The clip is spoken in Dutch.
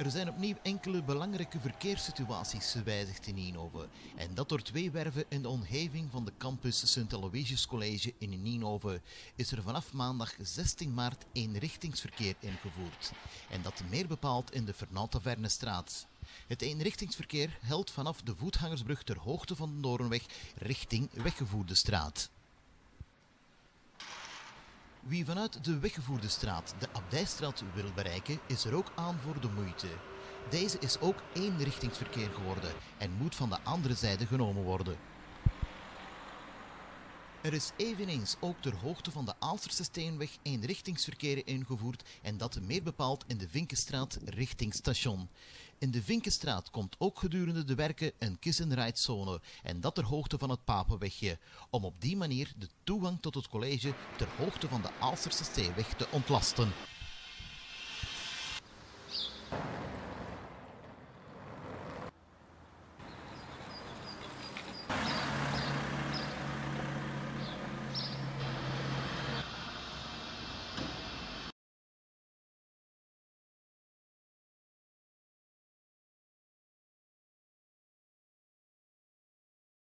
Er zijn opnieuw enkele belangrijke verkeerssituaties gewijzigd in Nienhoven. En dat door twee werven in de omgeving van de campus Sint Aloysius College in Nienhoven is er vanaf maandag 16 maart eenrichtingsverkeer ingevoerd. En dat meer bepaald in de Fernand-Tavernestraat. Het eenrichtingsverkeer geldt vanaf de voetgangersbrug ter hoogte van de Doornweg richting Weggevoerde straat. Wie vanuit de weggevoerde straat de Abdijstraat wil bereiken, is er ook aan voor de moeite. Deze is ook eenrichtingsverkeer geworden en moet van de andere zijde genomen worden. Er is eveneens ook ter hoogte van de Aalsterse Steenweg eenrichtingsverkeer ingevoerd en dat meer bepaald in de Vinkenstraat richting station. In de Vinkenstraat komt ook gedurende de werken een kiss-and-ride-zone en dat ter hoogte van het Papenwegje, om op die manier de toegang tot het college ter hoogte van de Aalsterse Steenweg te ontlasten.